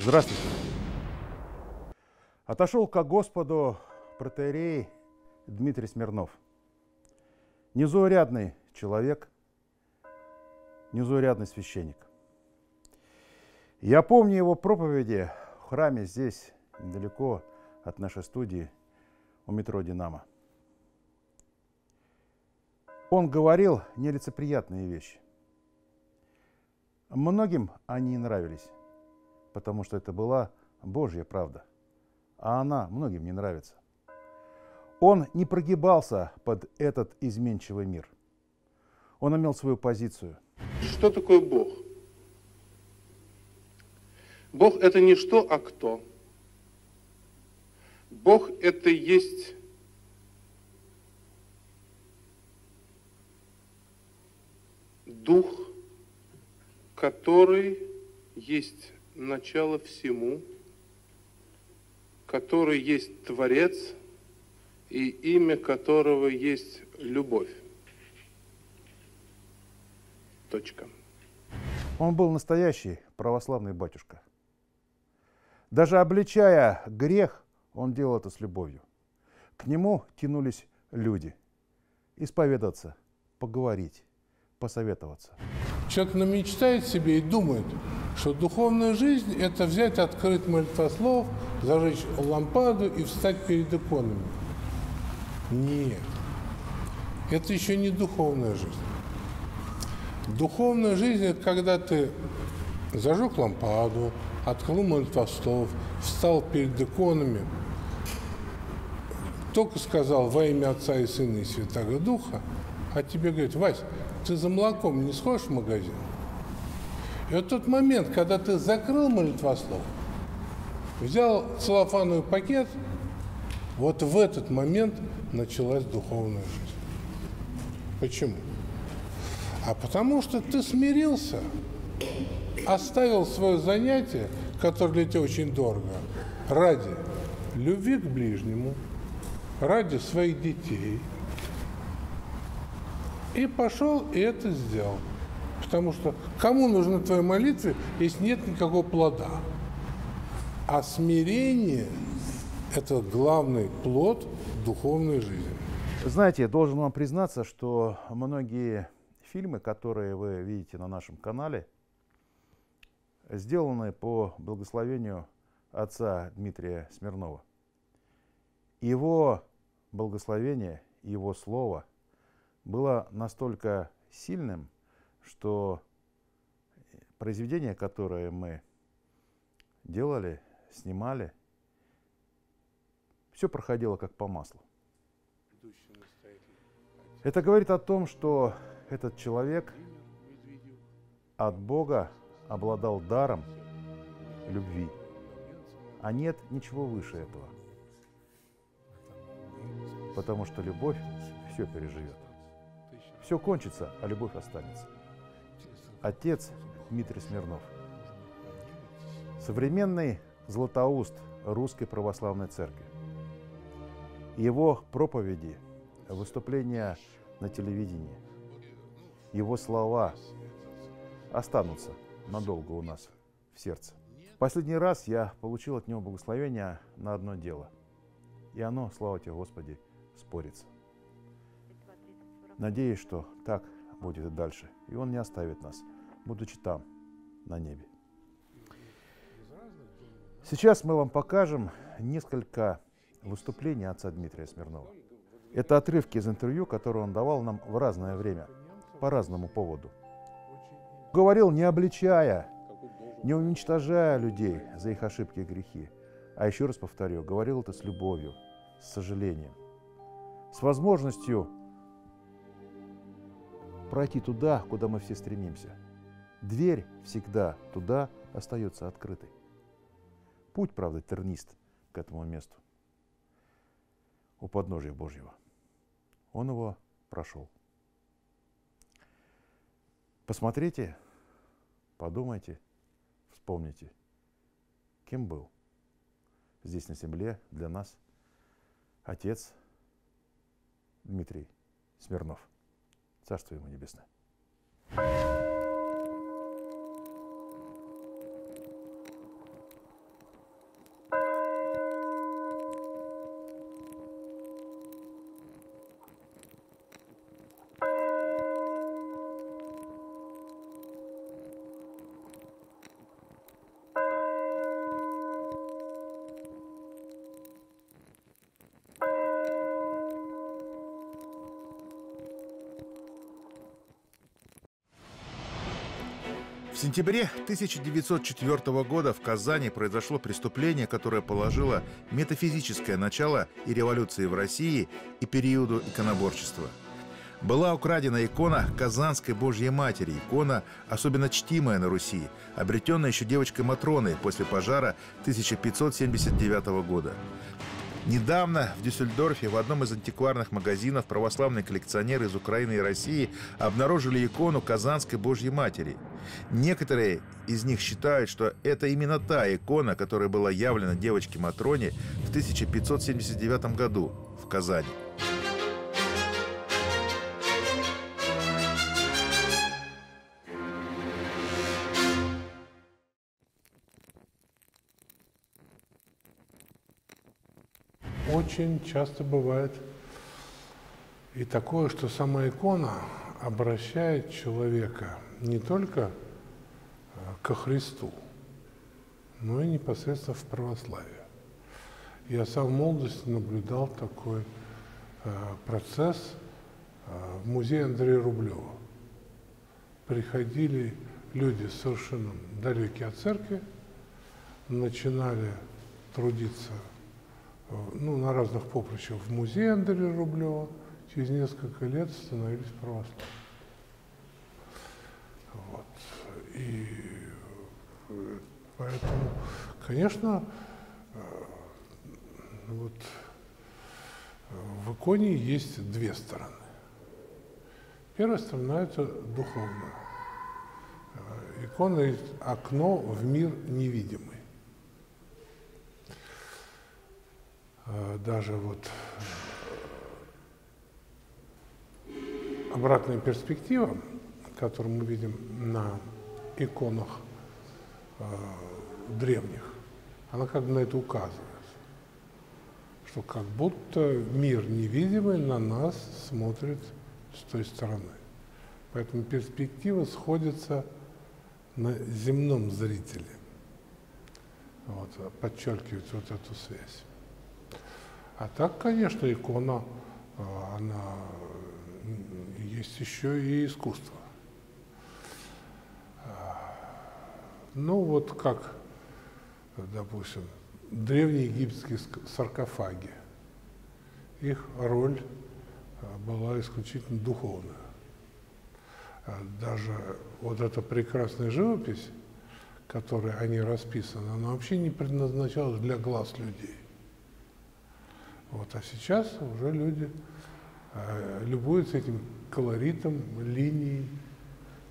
Здравствуйте. Отошел к Господу протеерей Дмитрий Смирнов. Незаурядный человек, незаурядный священник. Я помню его проповеди в храме здесь, недалеко от нашей студии, у метро «Динамо». Он говорил нелицеприятные вещи. Многим они нравились, потому что это была Божья правда, а она многим не нравится. Он не прогибался под этот изменчивый мир. Он имел свою позицию. Что такое Бог? Бог это не что, а кто. Бог это есть Дух, который есть начало всему, который есть Творец и имя которого есть любовь. Точка. Он был настоящий православный батюшка. Даже обличая грех, он делал это с любовью. К нему тянулись люди. Исповедаться, поговорить, посоветоваться. Человек намечтает себе и думает, что духовная жизнь – это взять, открыть молитвослов, зажечь лампаду и встать перед иконами. Нет. Это еще не духовная жизнь. Духовная жизнь – это когда ты зажег лампаду, открыл молитвослов, встал перед иконами, только сказал во имя Отца и Сына и Святого Духа, а тебе говорят, Вась, ты за молоком не сходишь в магазин? И вот тот момент, когда ты закрыл молитвослов, взял целлофановый пакет, вот в этот момент началась духовная жизнь. Почему? А потому что ты смирился, оставил свое занятие, которое для тебя очень дорого, ради любви к ближнему, ради своих детей. И пошел и это сделал. Потому что кому нужны твои молитвы, если нет никакого плода? А смирение – это главный плод духовной жизни. Знаете, я должен вам признаться, что многие фильмы, которые вы видите на нашем канале, сделаны по благословению отца Дмитрия Смирнова. Его благословение, его слово было настолько сильным, что произведения, которые мы делали, снимали, все проходило как по маслу. Это говорит о том, что этот человек от Бога обладал даром любви, а нет ничего выше этого. Потому что любовь все переживет. Все кончится, а любовь останется. Отец Дмитрий Смирнов. Современный Златоуст Русской Православной Церкви. Его проповеди, выступления на телевидении, его слова останутся надолго у нас в сердце. Последний раз я получил от него благословение на одно дело. И оно, слава тебе, Господи, спорится. Надеюсь, что так будет и дальше. И Он не оставит нас, будучи там, на небе. Сейчас мы вам покажем несколько выступлений отца Дмитрия Смирнова. Это отрывки из интервью, которые он давал нам в разное время, по разному поводу. Говорил, не обличая, не уничтожая людей за их ошибки и грехи. А еще раз повторю, говорил это с любовью, с сожалением, с возможностью пройти туда, куда мы все стремимся. Дверь всегда туда остается открытой. Путь, правда, тернист к этому месту. У подножия Божьего. Он его прошел. Посмотрите, подумайте, вспомните, кем был здесь на земле для нас отец Дмитрий Смирнов. Царство ему небесное. Сентябре 1904 года в Казани произошло преступление, которое положило метафизическое начало и революции в России, и периоду иконоборчества. Была украдена икона Казанской Божьей Матери, икона, особенно чтимая на Руси, обретенная еще девочкой Матроной после пожара 1579 года. Недавно в Дюссельдорфе в одном из антикварных магазинов православные коллекционеры из Украины и России обнаружили икону Казанской Божьей Матери. Некоторые из них считают, что это именно та икона, которая была явлена девочке Матроне в 1579 году в Казани. Очень часто бывает и такое, что сама икона обращает человека не только э, ко Христу, но и непосредственно в православие. Я сам в молодости наблюдал такой э, процесс э, в музее Андрея Рублева. Приходили люди совершенно далекие от церкви, начинали трудиться ну, на разных поприщах в музее Андрея Рублева, через несколько лет становились православными. Вот. И э, поэтому, конечно, э, вот в иконе есть две стороны. Первая сторона – это духовная. Э, икона – окно в мир невидимый. Даже вот э, обратная перспектива, которую мы видим на иконах э, древних, она как бы на это указывает, что как будто мир невидимый на нас смотрит с той стороны. Поэтому перспектива сходится на земном зрителе. Вот, подчеркивает вот эту связь. А так, конечно, икона, а, она есть еще и искусство. А, ну вот как, допустим, древние египетские саркофаги. Их роль а, была исключительно духовная. Даже вот эта прекрасная живопись, которой они расписаны, она вообще не предназначалась для глаз людей. Вот, а сейчас уже люди э, любуются этим колоритом, линией,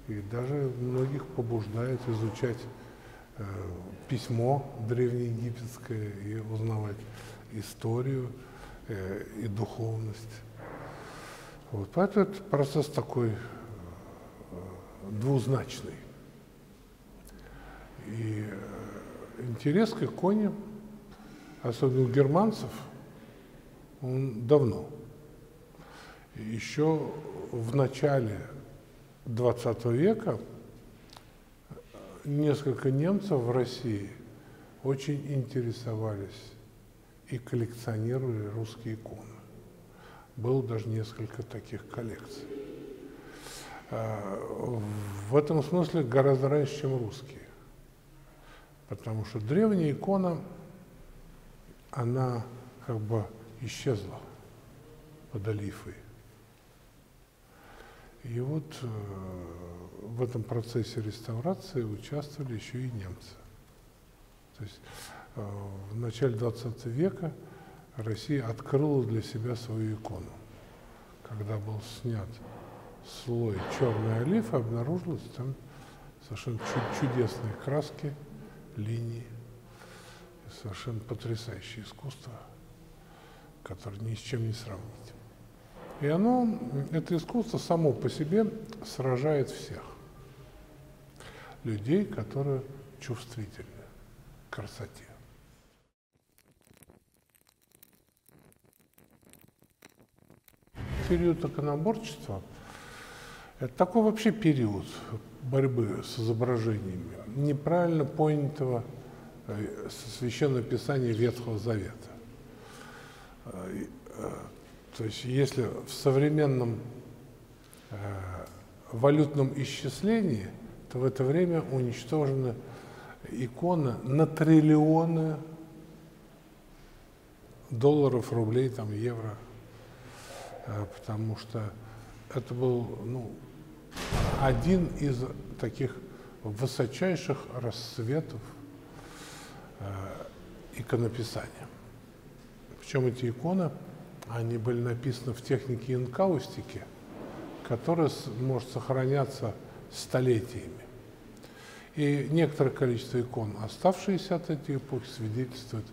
и даже многих побуждает изучать э, письмо древнеегипетское и узнавать историю э, и духовность. Вот, поэтому этот процесс такой двузначный. И интерес к иконе, особенно у германцев – он давно. Еще в начале 20 века несколько немцев в России очень интересовались и коллекционировали русские иконы. Было даже несколько таких коллекций. А, в этом смысле гораздо раньше, чем русские. Потому что древняя икона, она как бы исчезла под Алифой. И вот э, в этом процессе реставрации участвовали еще и немцы. То есть э, в начале 20 века Россия открыла для себя свою икону. Когда был снят слой черной олифы, обнаружилось там совершенно чудесные краски, линии, совершенно потрясающее искусство который ни с чем не сравнить. И оно, это искусство само по себе сражает всех. Людей, которые чувствительны к красоте. Период иконоборчества – это такой вообще период борьбы с изображениями, неправильно понятого э, священного писания Ветхого Завета. Э, то есть если в современном э, валютном исчислении то в это время уничтожены иконы на триллионы долларов, рублей, там, евро. Э, потому что это был ну, один из таких высочайших рассветов э, иконописания. Причем эти иконы, они были написаны в технике инкаустики, которая может сохраняться столетиями. И некоторое количество икон, оставшиеся от этой эпохи, свидетельствует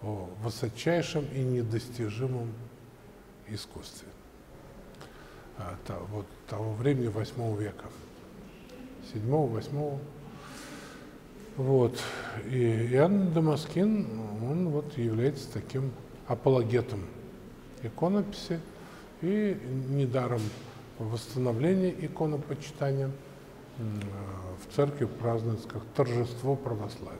о высочайшем и недостижимом искусстве а, вот, того времени, восьмого века, седьмого, восьмого. Вот. И Иоанн Дамаскин, он вот является таким апологетом иконописи и недаром восстановление иконопочитания в церкви празднуется как торжество православия.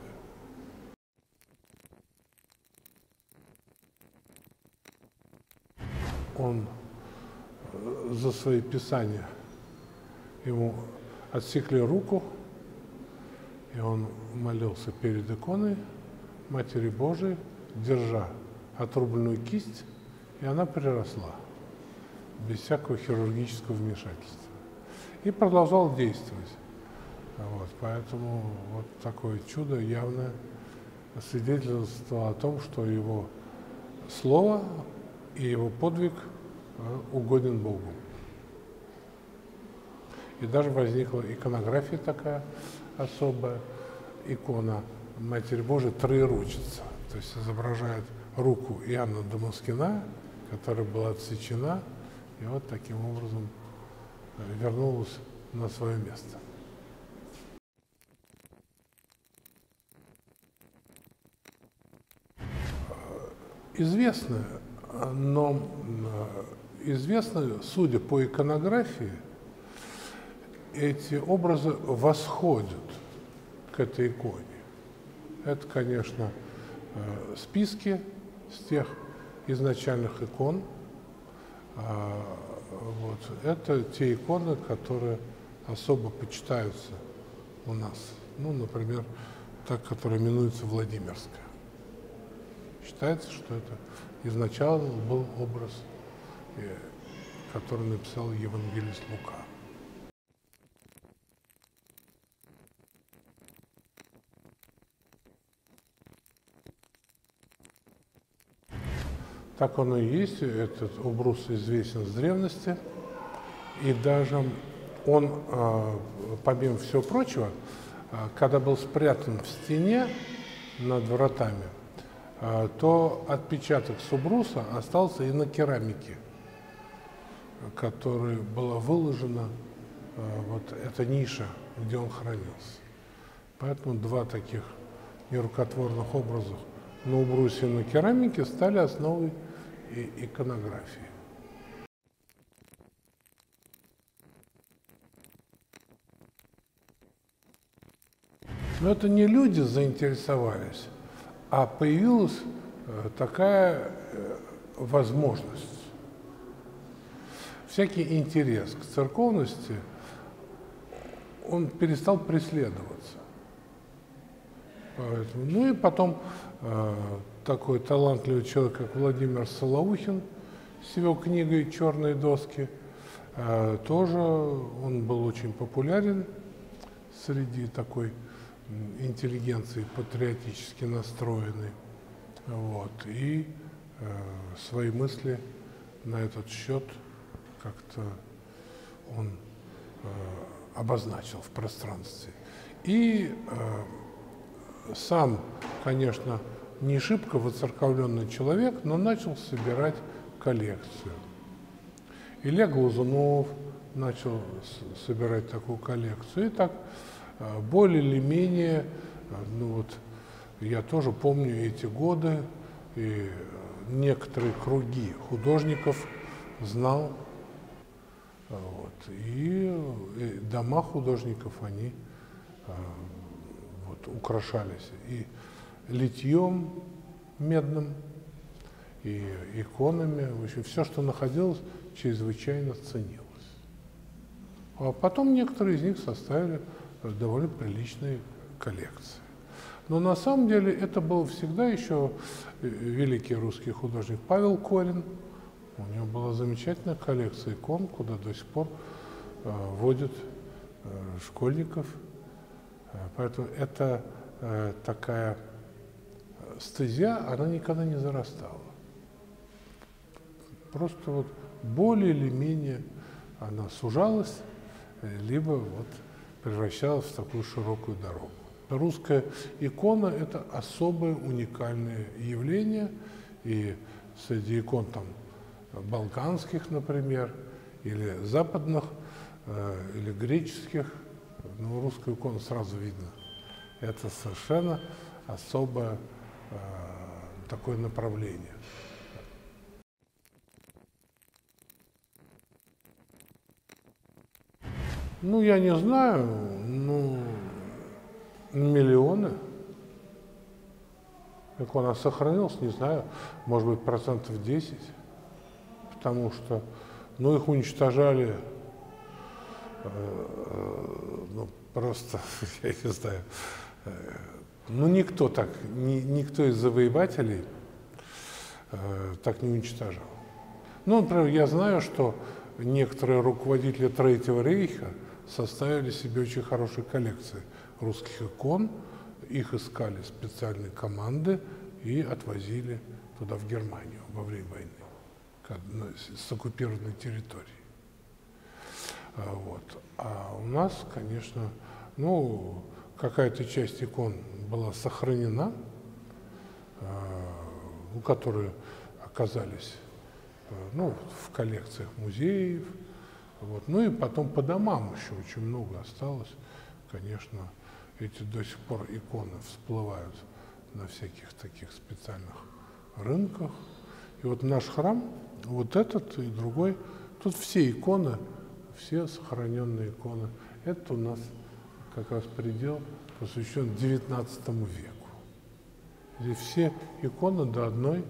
Он э, за свои писания ему отсекли руку, и он молился перед иконой Матери Божией, держа отрубленную кисть, и она приросла без всякого хирургического вмешательства. И продолжал действовать. Вот, поэтому вот такое чудо явно свидетельствовало о том, что его слово и его подвиг э, угоден Богу. И даже возникла иконография такая особая, икона Матери Божией Троеручица, то есть изображает руку Иоанна Дамаскина, которая была отсечена, и вот таким образом э, вернулась на свое место. Э, известно, но э, известно, судя по иконографии, эти образы восходят к этой иконе. Это, конечно, списки с тех изначальных икон. А, вот. Это те иконы, которые особо почитаются у нас. Ну, например, та, которая именуется Владимирская. Считается, что это изначально был образ, э, который написал евангелист Лука. Так оно и есть, этот обрус известен с древности. И даже он, а, помимо всего прочего, а, когда был спрятан в стене над вратами, а, то отпечаток субруса остался и на керамике, которой была выложена вот эта ниша, где он хранился. Поэтому два таких нерукотворных образа на убрусе на керамике стали основой и иконографии. Но это не люди заинтересовались, а появилась э, такая э, возможность. Всякий интерес к церковности, он перестал преследоваться. Поэтому, ну и потом э, такой талантливый человек, как Владимир Солоухин с его книгой «Черные доски». А, тоже он был очень популярен среди такой интеллигенции, патриотически настроенной. Вот. И э, свои мысли на этот счет как-то он э, обозначил в пространстве. И э, сам, конечно, не шибко воцерковленный человек, но начал собирать коллекцию. Илья Глазунов начал собирать такую коллекцию. И так а, более или менее, а, ну вот, я тоже помню эти годы, и некоторые круги художников знал. Вот, и, и дома художников, они вот, украшались. И литьем медным и иконами. В общем, все, что находилось, чрезвычайно ценилось. А потом некоторые из них составили довольно приличной коллекции. Но на самом деле это был всегда еще великий русский художник Павел Корин. У него была замечательная коллекция икон, куда до сих пор э, водят э, школьников. Э, поэтому это э, такая стезя, она никогда не зарастала. Просто вот более или менее она сужалась, э, либо вот превращалась в такую широкую дорогу. Русская икона – это особое уникальное явление, и среди икон там балканских, например, или западных, э, или греческих, ну, русскую икону сразу видно. Это совершенно особое такое направление. Ну, я не знаю, ну, миллионы. Как она сохранилась, не знаю, может быть, процентов 10. Потому что, ну, их уничтожали, э, э, ну, просто, я не знаю, э, ну, никто так, ни, никто из завоевателей э, так не уничтожал. Ну, например, я знаю, что некоторые руководители Третьего рейха – составили себе очень хорошие коллекции русских икон. Их искали специальные команды и отвозили туда, в Германию, во время войны, с оккупированной территории. А, вот. А у нас, конечно, ну, какая-то часть икон была сохранена, ну, которые оказались а, ну, в коллекциях музеев, вот. Ну и потом по домам еще очень много осталось. Конечно, эти до сих пор иконы всплывают на всяких таких специальных рынках. И вот наш храм, вот этот и другой, тут все иконы, все сохраненные иконы. Это у нас как раз предел посвящен XIX веку. Здесь все иконы до одной,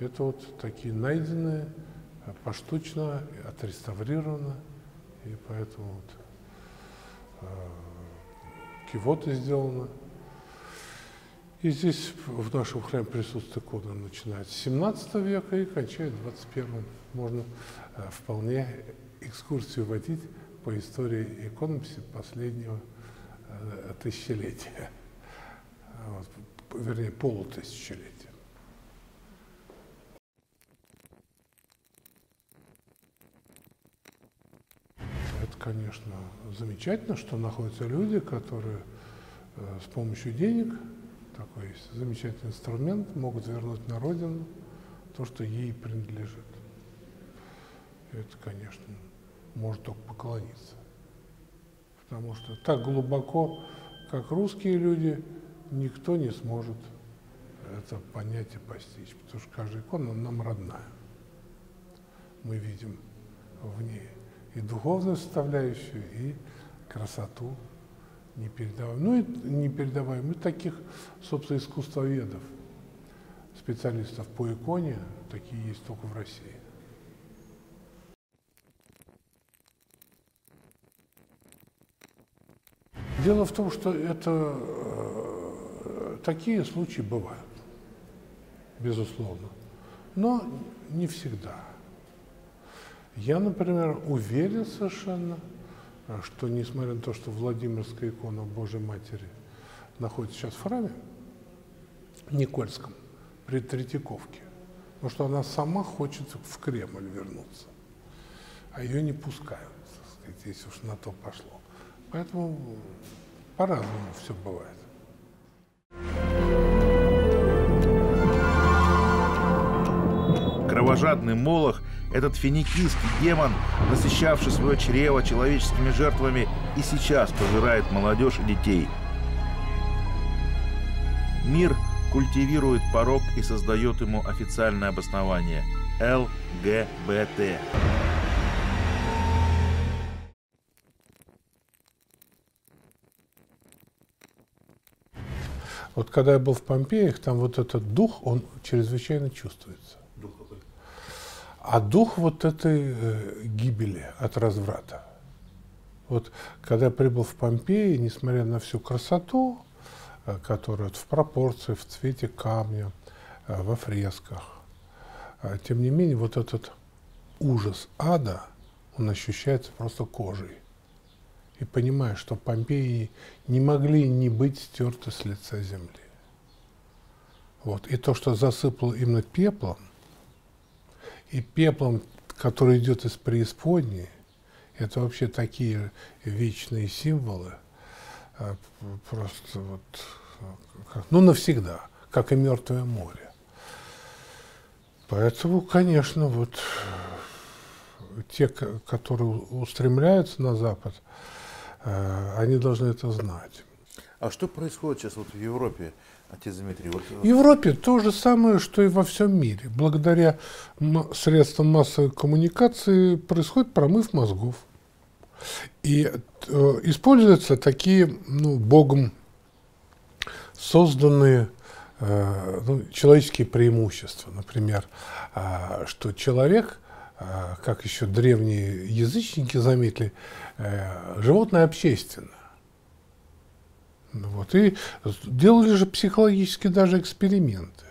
это вот такие найденные, поштучно, отреставрировано. И поэтому вот, э, кивоты сделаны. И здесь в нашем храме присутствует икона начинает с 17 века и кончает 21 Можно э, вполне экскурсию водить по истории иконописи последнего э, тысячелетия, вот, вернее полутысячелетия. конечно, замечательно, что находятся люди, которые э, с помощью денег, такой замечательный инструмент, могут вернуть на родину то, что ей принадлежит. это, конечно, может только поклониться. Потому что так глубоко, как русские люди, никто не сможет это понять и постичь, потому что каждая икона нам родная. Мы видим в ней и духовную составляющую, и красоту непередаваемую. Ну и непередаваемую. таких, собственно, искусствоведов, специалистов по иконе, такие есть только в России. Дело в том, что это э, такие случаи бывают, безусловно, но не всегда. Я, например, уверен совершенно, что несмотря на то, что Владимирская икона Божьей Матери находится сейчас в храме Никольском, при Третьяковке, потому что она сама хочет в Кремль вернуться, а ее не пускают, так сказать, если уж на то пошло. Поэтому по-разному все бывает. Кровожадный Молох этот финикийский демон, насыщавший свое чрево человеческими жертвами, и сейчас пожирает молодежь и детей. Мир культивирует порог и создает ему официальное обоснование – ЛГБТ. Вот когда я был в Помпеях, там вот этот дух, он чрезвычайно чувствуется. А дух вот этой э, гибели от разврата. Вот когда я прибыл в Помпеи, несмотря на всю красоту, э, которая в пропорции, в цвете камня, э, во фресках, э, тем не менее вот этот ужас ада, он ощущается просто кожей. И понимаешь, что Помпеи не могли не быть стерты с лица земли. Вот. И то, что засыпало именно пеплом, и пеплом, который идет из преисподней, это вообще такие вечные символы, а, просто вот, ну, навсегда, как и Мертвое море. Поэтому, конечно, вот те, которые устремляются на Запад, они должны это знать. А что происходит сейчас вот в Европе? Отец Дмитрий, вот... В Европе то же самое, что и во всем мире. Благодаря средствам массовой коммуникации происходит промыв мозгов. И э, используются такие, ну, Богом созданные э, ну, человеческие преимущества. Например, э, что человек, э, как еще древние язычники заметили, э, животное общественное. Вот. И делали же психологически даже эксперименты.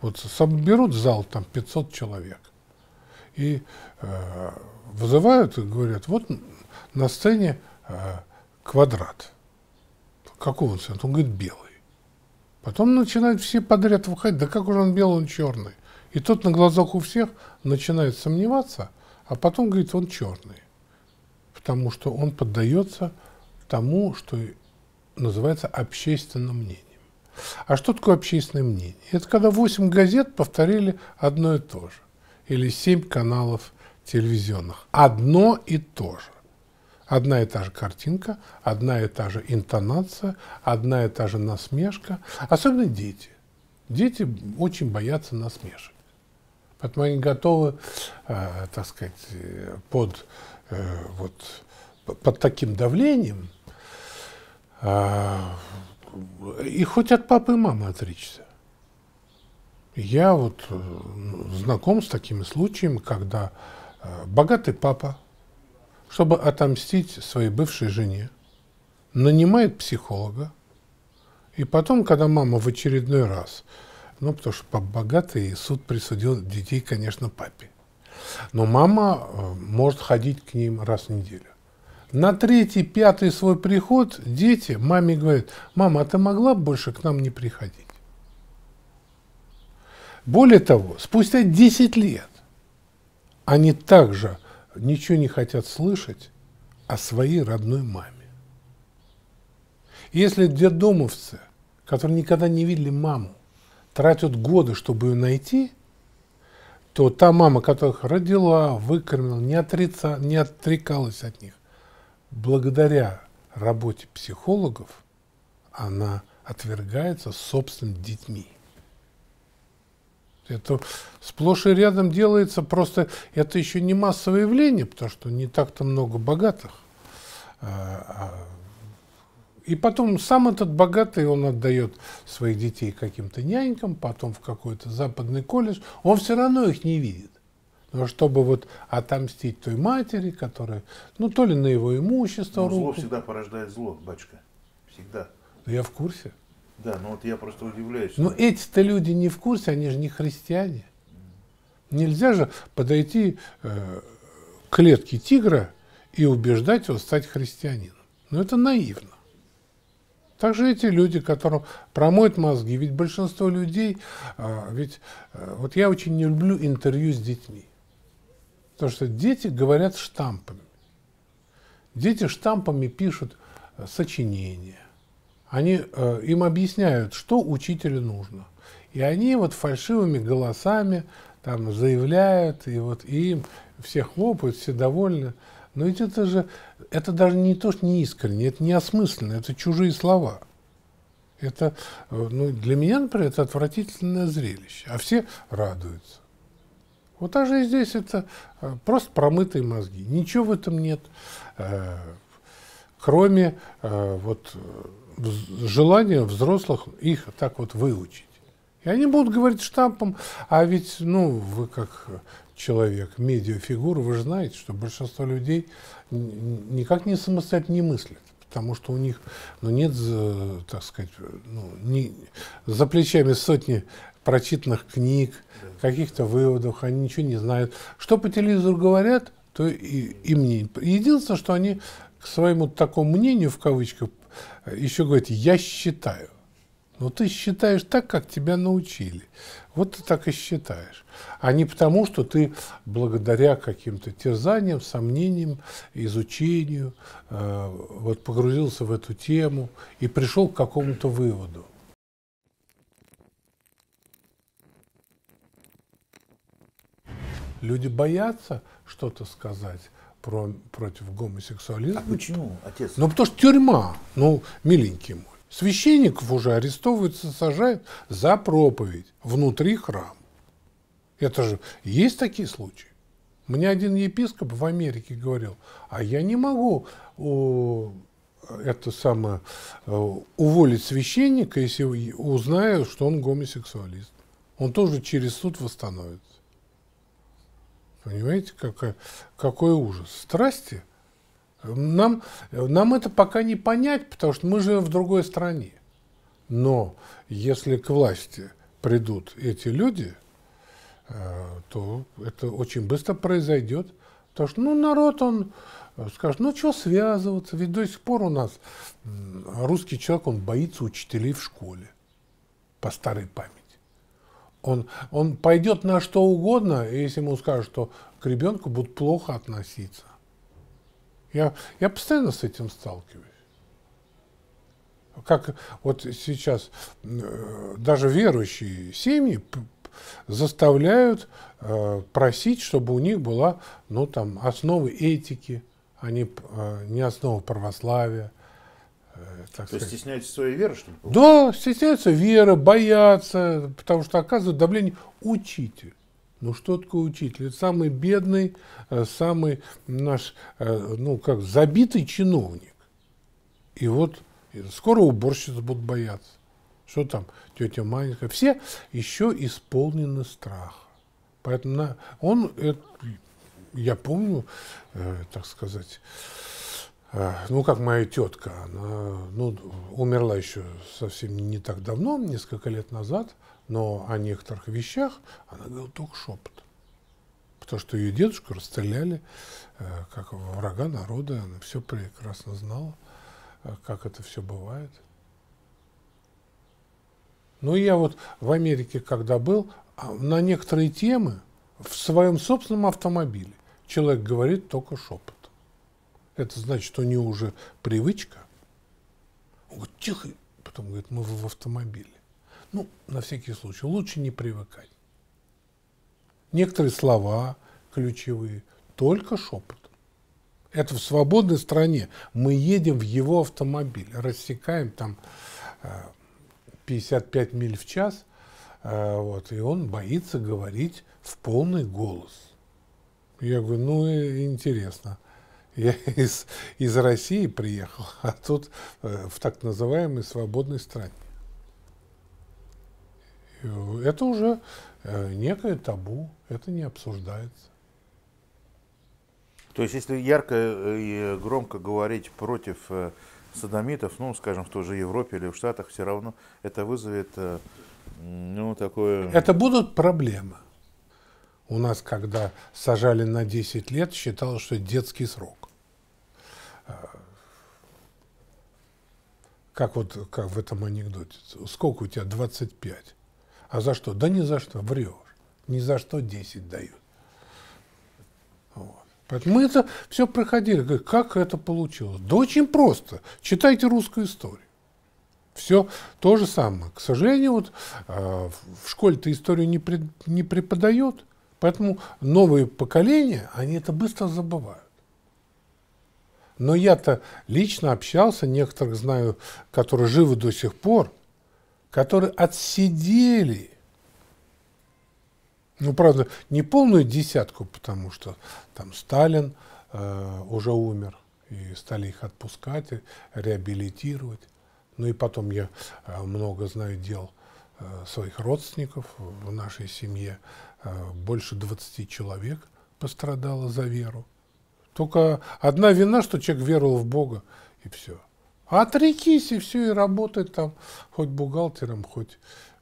Вот берут зал, там 500 человек, и э, вызывают и говорят, вот на сцене э, квадрат. Какого цвета? Он говорит, белый. Потом начинают все подряд выходить, да как уже он белый, он черный. И тот на глазах у всех начинает сомневаться, а потом говорит, он черный. Потому что он поддается тому, что называется общественным мнением. А что такое общественное мнение? Это когда 8 газет повторили одно и то же. Или 7 каналов телевизионных. Одно и то же. Одна и та же картинка, одна и та же интонация, одна и та же насмешка. Особенно дети. Дети очень боятся насмешек. Поэтому они готовы, э, так сказать, под, э, вот, под таким давлением э, и хоть от папы и мамы отречься. Я вот э, знаком с такими случаями, когда э, богатый папа чтобы отомстить своей бывшей жене, нанимает психолога, и потом, когда мама в очередной раз, ну, потому что папа богатый, и суд присудил детей, конечно, папе. Но мама э, может ходить к ним раз в неделю. На третий, пятый свой приход дети маме говорят, мама, а ты могла больше к нам не приходить? Более того, спустя 10 лет они также ничего не хотят слышать о своей родной маме. Если детдомовцы, которые никогда не видели маму, тратят годы, чтобы ее найти, то та мама, которая их родила, выкормила, не, отрица, не отрекалась от них, благодаря работе психологов, она отвергается собственными детьми. Это сплошь и рядом делается, просто это еще не массовое явление, потому что не так-то много богатых. И потом сам этот богатый, он отдает своих детей каким-то нянькам, потом в какой-то западный колледж, он все равно их не видит. Но чтобы вот отомстить той матери, которая, ну, то ли на его имущество Но руку. зло всегда порождает зло, батюшка. Всегда. Я в курсе. Да, ну вот я просто удивляюсь. Но эти-то люди не в курсе, они же не христиане. Нельзя же подойти э, к клетке тигра и убеждать его стать христианином. Но это наивно. Также эти люди, которым промоют мозги, ведь большинство людей, э, ведь э, вот я очень не люблю интервью с детьми. Потому что дети говорят штампами. Дети штампами пишут э, сочинения, они э, им объясняют, что учителю нужно. И они вот фальшивыми голосами там заявляют, и вот и им все хлопают, все довольны. Но ведь это же, это даже не то, что не искренне, это не осмысленно, это чужие слова. Это, э, ну, для меня, например, это отвратительное зрелище, а все радуются. Вот так же и здесь это э, просто промытые мозги. Ничего в этом нет, э, кроме вот желание взрослых их так вот выучить. И они будут говорить штампом, а ведь, ну, вы как человек, медиафигура, вы же знаете, что большинство людей никак не самостоятельно не мыслят, потому что у них ну, нет, так сказать, ну, не, за плечами сотни прочитанных книг, каких-то выводов, они ничего не знают. Что по телевизору говорят, то и, им не... Единственное, что они к своему такому мнению, в кавычках, еще говорят, я считаю. Но ты считаешь так, как тебя научили. Вот ты так и считаешь. А не потому, что ты благодаря каким-то терзаниям, сомнениям, изучению э, вот погрузился в эту тему и пришел к какому-то выводу. Люди боятся что-то сказать про, против гомосексуализма. А почему, отец? Ну, потому что тюрьма, ну, миленький мой. Священников уже арестовываются, сажают за проповедь внутри храма. Это же есть такие случаи. Мне один епископ в Америке говорил, а я не могу о, это самое, э, уволить священника, если узнаю, что он гомосексуалист. Он тоже через суд восстановится. Понимаете, какой, какой ужас. Страсти. Нам, нам это пока не понять, потому что мы живем в другой стране. Но если к власти придут эти люди, э, то это очень быстро произойдет. Потому что ну, народ, он скажет, ну что связываться, ведь до сих пор у нас русский человек, он боится учителей в школе по старой памяти. Он, он пойдет на что угодно, если ему скажут, что к ребенку будут плохо относиться. Я, я постоянно с этим сталкиваюсь. Как вот сейчас э, даже верующие семьи заставляют э, просить, чтобы у них была ну, там, основы этики, а не, э, не основа православия Э, так То есть стесняются своей веры, что ли? Да, стесняются веры, боятся, потому что оказывают давление учитель. Ну что такое учитель? Это самый бедный, э, самый наш, э, ну как, забитый чиновник. И вот скоро уборщицы будут бояться. Что там, тетя маленькая. Все еще исполнены страха. Поэтому он, я помню, так сказать, ну, как моя тетка, она ну, умерла еще совсем не так давно, несколько лет назад, но о некоторых вещах она говорила только шепот. Потому что ее дедушку расстреляли э, как врага народа, она все прекрасно знала, э, как это все бывает. Ну, я вот в Америке, когда был, а, на некоторые темы в своем собственном автомобиле человек говорит только шепот. Это значит, что у него уже привычка. Он говорит, тихо. Потом говорит, мы в автомобиле. Ну, на всякий случай, лучше не привыкать. Некоторые слова ключевые только шепотом. Это в свободной стране. Мы едем в его автомобиль, рассекаем там 55 э, миль в час, э, вот, и он боится говорить в полный голос. Я говорю, ну, интересно. Я из, из России приехал, а тут э, в так называемой свободной стране. Это уже э, некое табу, это не обсуждается. То есть, если ярко и громко говорить против э, садомитов, ну, скажем, в той же Европе или в Штатах, все равно это вызовет, э, ну, такое... Это будут проблемы. У нас, когда сажали на 10 лет, считалось, что это детский срок. Как вот как в этом анекдоте. Сколько у тебя? 25. А за что? Да ни за что. Врешь. Ни за что 10 дают. Вот. Поэтому мы это все проходили. Как это получилось? Да очень просто. Читайте русскую историю. Все то же самое. К сожалению, вот, э, в школе-то историю не, при, не преподает, поэтому новые поколения, они это быстро забывают. Но я-то лично общался, некоторых знаю, которые живы до сих пор, которые отсидели, ну, правда, не полную десятку, потому что там Сталин э, уже умер, и стали их отпускать, реабилитировать. Ну и потом я э, много знаю дел э, своих родственников в нашей семье. Э, больше 20 человек пострадало за веру. Только одна вина, что человек веровал в Бога, и все. Отрекись, и все, и работай там, хоть бухгалтером, хоть,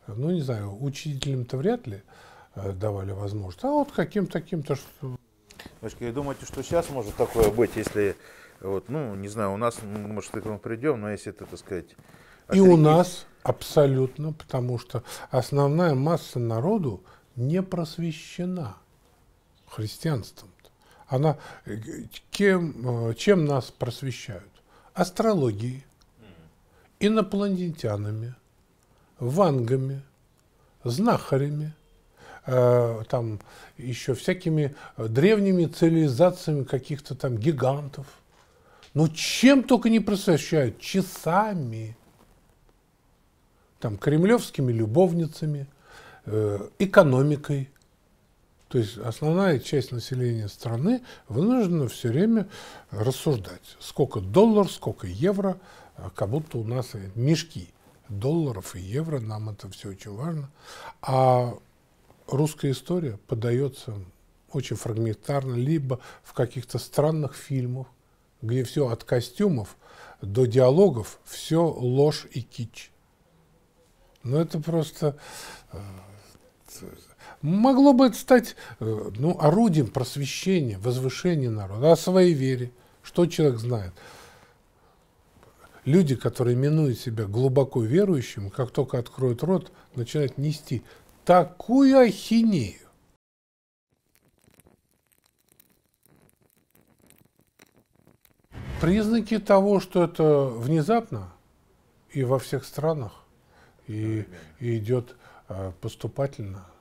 ну, не знаю, учителем-то вряд ли э, давали возможность, а вот каким-то, таким-то, что... Девочка, и думаете, что сейчас может такое быть, если, вот, ну, не знаю, у нас, может, к этому придем, но если это, так сказать... И у нас абсолютно, потому что основная масса народу не просвещена христианством. Она э, кем, э, чем нас просвещают? Астрологией, инопланетянами, вангами, знахарями, э, там еще всякими древними цивилизациями каких-то там гигантов. Но чем только не просвещают, часами, там, кремлевскими любовницами, э, экономикой, то есть основная часть населения страны вынуждена все время рассуждать, сколько долларов, сколько евро, а как будто у нас мешки долларов и евро, нам это все очень важно. А русская история подается очень фрагментарно, либо в каких-то странных фильмах, где все от костюмов до диалогов, все ложь и кич. Но это просто э, Могло бы стать э, ну, орудием просвещения, возвышения народа, о своей вере. Что человек знает? Люди, которые именуют себя глубоко верующим, как только откроют рот, начинают нести такую ахинею. Признаки того, что это внезапно и во всех странах, и, и идет э, поступательно –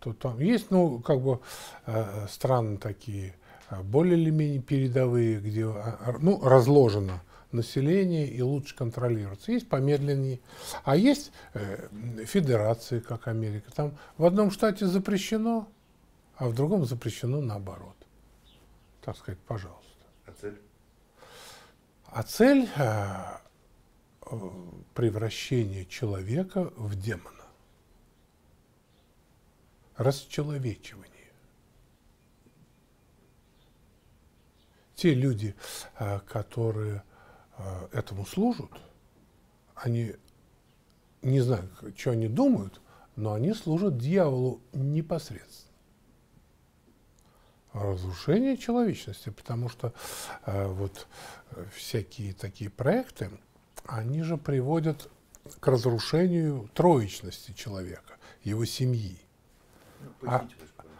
то там есть, ну, как бы э, страны такие, э, более или менее передовые, где э, ну, разложено население и лучше контролируется. Есть помедленнее. А есть э, федерации, как Америка. Там в одном штате запрещено, а в другом запрещено наоборот. Так сказать, пожалуйста. А цель? А цель э, превращение человека в демона расчеловечивание. Те люди, э, которые э, этому служат, они не знаю, что они думают, но они служат дьяволу непосредственно. Разрушение человечности, потому что э, вот всякие такие проекты, они же приводят к разрушению троечности человека, его семьи. А,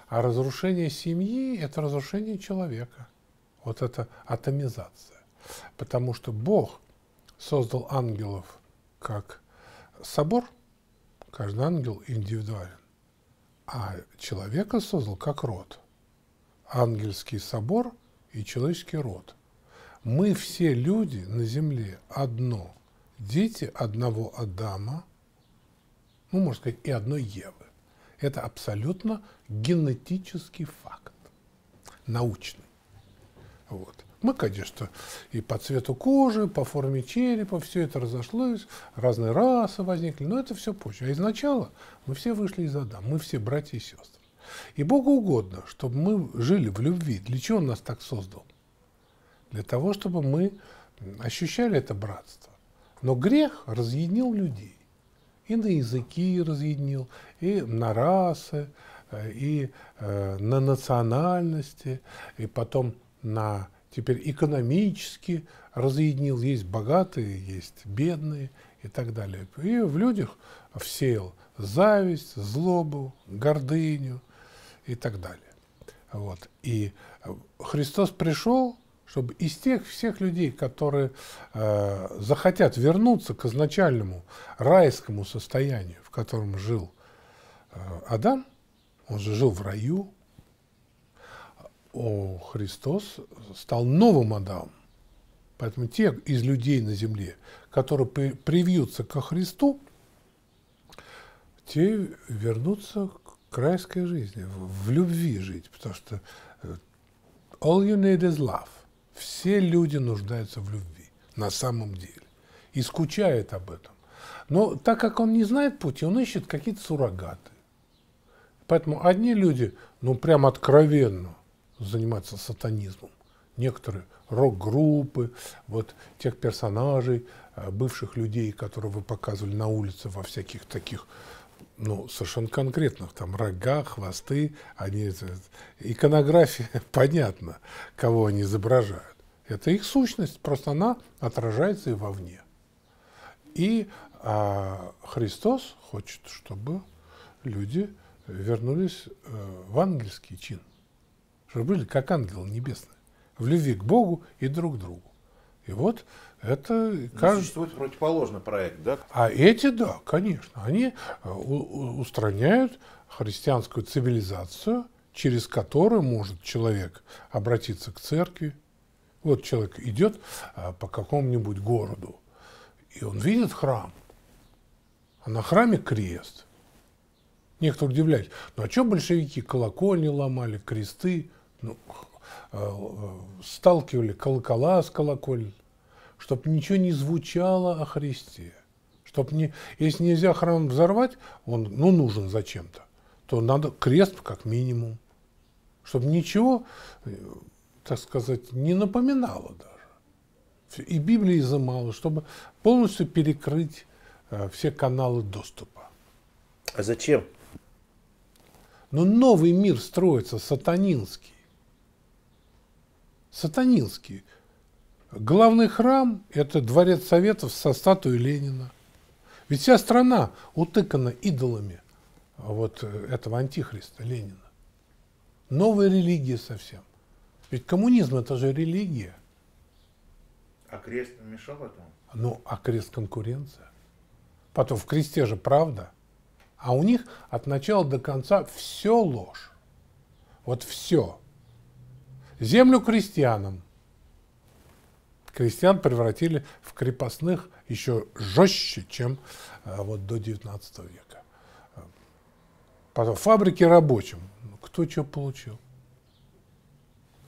а разрушение семьи – это разрушение человека. Вот это атомизация. Потому что Бог создал ангелов как собор, каждый ангел индивидуален, а человека создал как род. Ангельский собор и человеческий род. Мы все люди на земле одно, дети одного Адама, ну, можно сказать, и одной Евы. Это абсолютно генетический факт, научный. Вот. Мы, конечно, и по цвету кожи, по форме черепа, все это разошлось, разные расы возникли, но это все позже. А изначально мы все вышли из Адама, мы все братья и сестры. И Богу угодно, чтобы мы жили в любви. Для чего Он нас так создал? Для того, чтобы мы ощущали это братство. Но грех разъединил людей и на языки разъединил, и на расы, э, и э, на национальности, и потом на теперь экономически разъединил. Есть богатые, есть бедные и так далее. И в людях всеял зависть, злобу, гордыню и так далее. Вот. И Христос пришел чтобы из тех всех людей, которые э, захотят вернуться к изначальному райскому состоянию, в котором жил э, Адам, он же жил в раю, о, Христос стал новым Адамом. Поэтому те из людей на земле, которые привьются ко Христу, те вернутся к райской жизни, в, в любви жить, потому что э, all you need is love. Все люди нуждаются в любви, на самом деле, и скучают об этом. Но так как он не знает пути, он ищет какие-то суррогаты. Поэтому одни люди, ну, прям откровенно занимаются сатанизмом. Некоторые рок-группы, вот тех персонажей, э, бывших людей, которые вы показывали на улице во всяких таких ну, совершенно конкретных, там, рога, хвосты, они, иконография, понятно, кого они изображают. Это их сущность, просто она отражается и вовне. И а, Христос хочет, чтобы люди вернулись э, в ангельский чин, чтобы были как ангелы небесные, в любви к Богу и друг к другу. И вот это кажется... Существует противоположный проект, да? А эти, да, конечно, они э, устраняют христианскую цивилизацию, через которую может человек обратиться к церкви. Вот человек идет э, по какому-нибудь городу, и он видит храм, а на храме крест. Некоторые удивляются, ну а что большевики колокольни ломали, кресты, ну, сталкивали колокола с колокольни чтобы ничего не звучало о Христе. Чтоб не, если нельзя храм взорвать, он ну, нужен зачем-то, то надо крест как минимум. Чтобы ничего, э, так сказать, не напоминало даже. И Библии изымало, чтобы полностью перекрыть э, все каналы доступа. А зачем? Но новый мир строится сатанинский. Сатанинский. Главный храм – это дворец Советов со статуей Ленина. Ведь вся страна утыкана идолами вот этого антихриста Ленина. Новая религия совсем. Ведь коммунизм – это же религия. А крест мешал этому? Ну, а крест – конкуренция. Потом в кресте же правда. А у них от начала до конца все ложь. Вот все. Землю крестьянам – крестьян превратили в крепостных еще жестче, чем э, вот до 19 века. Потом фабрики рабочим. Ну, кто что получил?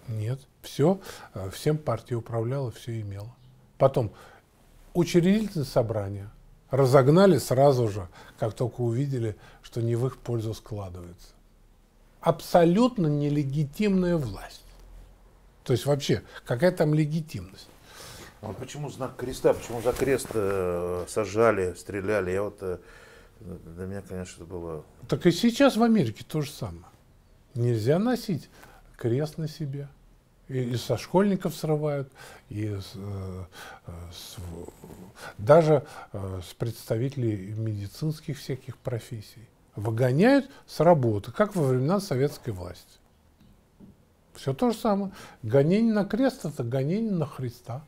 Нет, все, э, всем партия управляла, все имела. Потом учредительное собрание разогнали сразу же, как только увидели, что не в их пользу складывается. Абсолютно нелегитимная власть. То есть вообще, какая там легитимность? А почему знак креста, почему за крест э, сажали, стреляли? Я вот, э, для меня, конечно, это было... Так и сейчас в Америке то же самое. Нельзя носить крест на себе. И, и со школьников срывают, и с, э, с, даже э, с представителей медицинских всяких профессий. Выгоняют с работы, как во времена советской власти. Все то же самое. Гонение на крест – это гонение на Христа.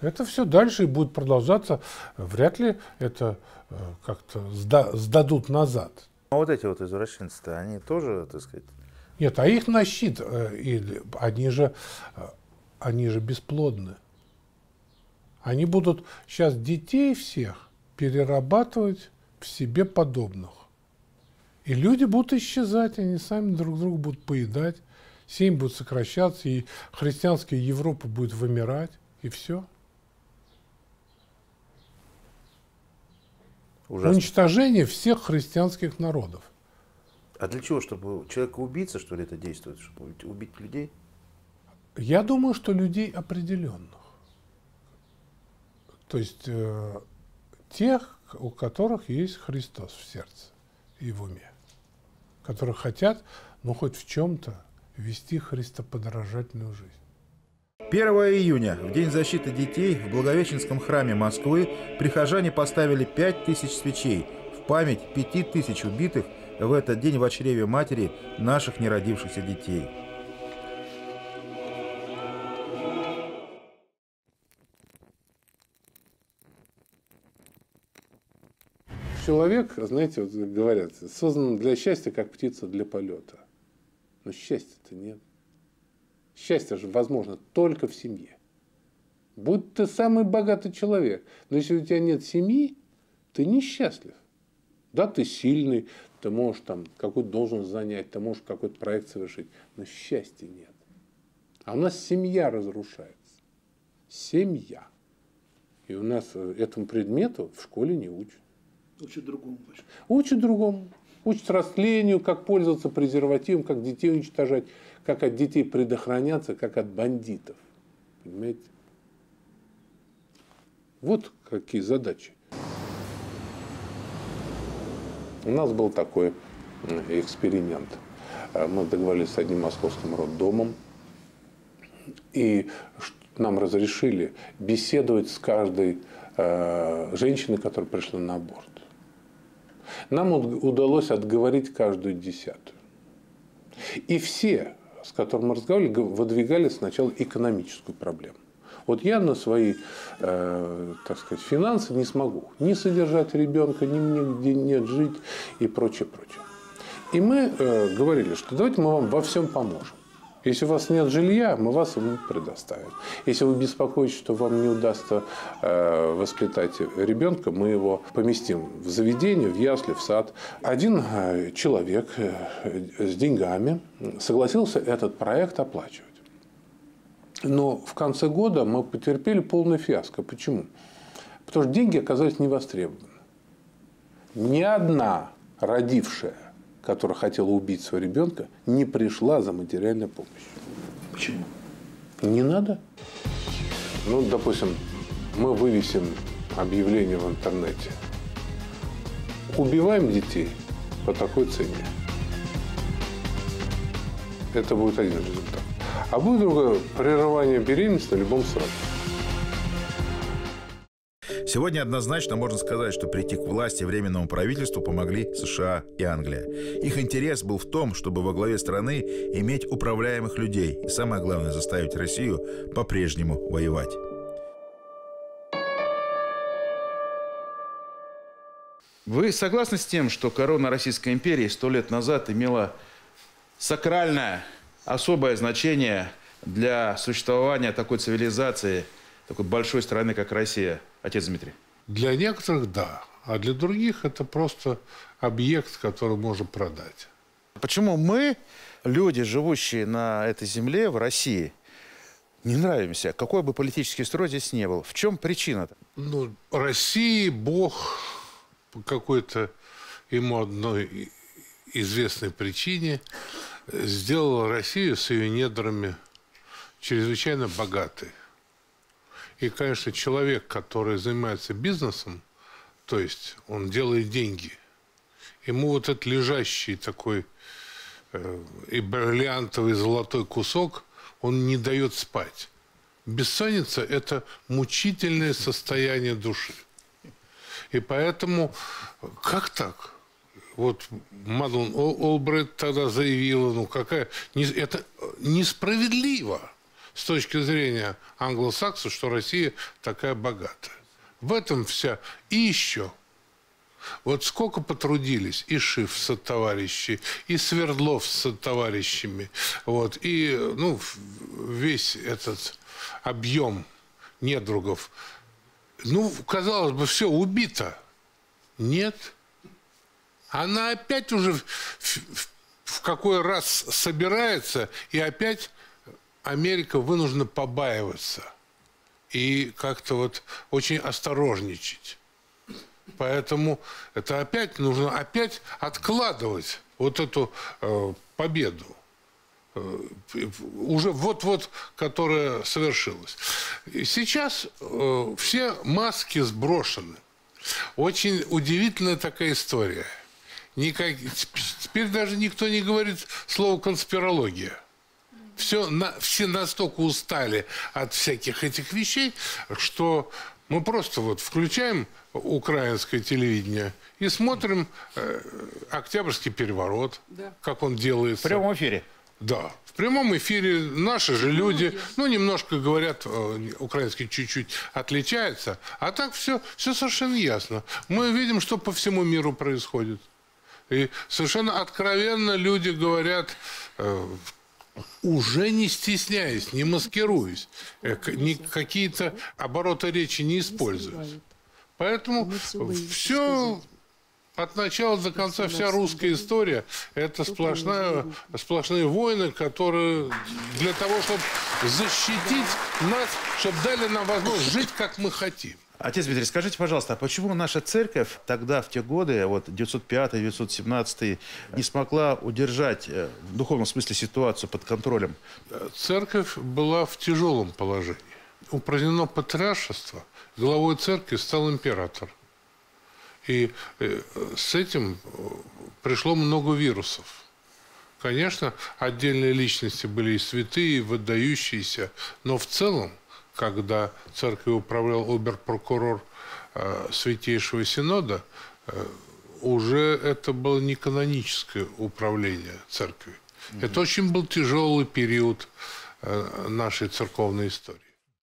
Это все дальше и будет продолжаться. Вряд ли это э, как-то сда сдадут назад. А вот эти вот извращенцы-то, они тоже, так сказать... Нет, а их на щит, э, они же, э, они же бесплодны. Они будут сейчас детей всех перерабатывать в себе подобных. И люди будут исчезать, они сами друг друга будут поедать, семьи будут сокращаться, и христианская Европа будет вымирать, и все. Ужасно. Уничтожение всех христианских народов. А для чего? Чтобы человека-убийца, что ли, это действует? Чтобы убить людей? Я думаю, что людей определенных. То есть э, тех, у которых есть Христос в сердце и в уме. Которые хотят, ну, хоть в чем-то вести христоподражательную жизнь. 1 июня, в День защиты детей, в Благовещенском храме Москвы прихожане поставили 5000 свечей в память 5000 убитых в этот день в чреве матери наших неродившихся детей. Человек, знаете, вот говорят, создан для счастья, как птица для полета. Но счастья-то нет. Счастье же возможно только в семье. Будь ты самый богатый человек, но если у тебя нет семьи, ты несчастлив. Да, ты сильный, ты можешь там какую-то должность занять, ты можешь какой-то проект совершить, но счастья нет. А у нас семья разрушается. Семья. И у нас э, этому предмету в школе не учат. Учат другому. Учат другому. Учат растлению, как пользоваться презервативом, как детей уничтожать, как от детей предохраняться, как от бандитов. Понимаете? Вот какие задачи. У нас был такой эксперимент. Э, мы договорились с одним московским роддомом, и нам разрешили беседовать с каждой э, женщиной, которая пришла на аборт. Нам удалось отговорить каждую десятую. И все, с которыми мы разговаривали, выдвигали сначала экономическую проблему. Вот я на свои, э, так сказать, финансы не смогу ни содержать ребенка, ни мне где нет жить и прочее, прочее. И мы э, говорили, что давайте мы вам во всем поможем. Если у вас нет жилья, мы вас ему предоставим. Если вы беспокоитесь, что вам не удастся э, воспитать ребенка, мы его поместим в заведение, в ясли, в сад. Один э, человек э, с деньгами согласился этот проект оплачивать. Но в конце года мы потерпели полный фиаско. Почему? Потому что деньги оказались не востребованы. Ни одна родившая которая хотела убить своего ребенка, не пришла за материальной помощью. Почему? Не надо. Ну, допустим, мы вывесим объявление в интернете. Убиваем детей по такой цене. Это будет один результат. А будет другое – прерывание беременности в любом сроке. Сегодня однозначно можно сказать, что прийти к власти Временному правительству помогли США и Англия. Их интерес был в том, чтобы во главе страны иметь управляемых людей и, самое главное, заставить Россию по-прежнему воевать. Вы согласны с тем, что корона Российской империи сто лет назад имела сакральное, особое значение для существования такой цивилизации, такой большой страны, как Россия – отец Дмитрий? Для некоторых – да. А для других это просто объект, который можно продать. Почему мы, люди, живущие на этой земле, в России, не нравимся? Какой бы политический строй здесь не был? В чем причина-то? Ну, России Бог по какой-то ему одной известной причине сделал Россию с ее недрами чрезвычайно богатой. И, конечно, человек, который занимается бизнесом, то есть он делает деньги, ему вот этот лежащий такой э, и бриллиантовый золотой кусок, он не дает спать. Бессонница – это мучительное состояние души. И поэтому, как так? Вот Мадлон Олбрайт тогда заявила, ну какая... Это несправедливо с точки зрения англосаксов, что Россия такая богатая. В этом вся. И еще. Вот сколько потрудились и Шиф с товарищи, и Свердлов с товарищами, вот, и ну, весь этот объем недругов. Ну, казалось бы, все убито. Нет. Она опять уже в, в, в какой раз собирается и опять Америка вынуждена побаиваться и как-то вот очень осторожничать. Поэтому это опять нужно опять откладывать вот эту э, победу э, уже вот-вот, которая совершилась. И сейчас э, все маски сброшены. Очень удивительная такая история. Никак... Теперь даже никто не говорит слово конспирология все, на, все настолько устали от всяких этих вещей, что мы просто вот включаем украинское телевидение и смотрим э, Октябрьский переворот, да. как он делается. В прямом эфире? Да. В прямом эфире наши же люди, ну, немножко говорят, э, украинский чуть-чуть отличается, а так все, все совершенно ясно. Мы видим, что по всему миру происходит. И совершенно откровенно люди говорят, э, уже не стесняясь, не маскируясь, э, ни какие-то обороты речи не используют. Поэтому все от начала до конца вся русская история – это сплошная, сплошные войны, которые для того, чтобы защитить нас, чтобы дали нам возможность жить, как мы хотим. Отец Дмитрий, скажите, пожалуйста, а почему наша церковь тогда, в те годы, вот 905-917, не смогла удержать э, в духовном смысле ситуацию под контролем? Церковь была в тяжелом положении. Упразднено патриаршество, главой церкви стал император. И э, с этим э, пришло много вирусов. Конечно, отдельные личности были и святые, и выдающиеся, но в целом, когда церковью управлял оберпрокурор э, Святейшего Синода, э, уже это было не каноническое управление церковью. Это очень был тяжелый период э, нашей церковной истории.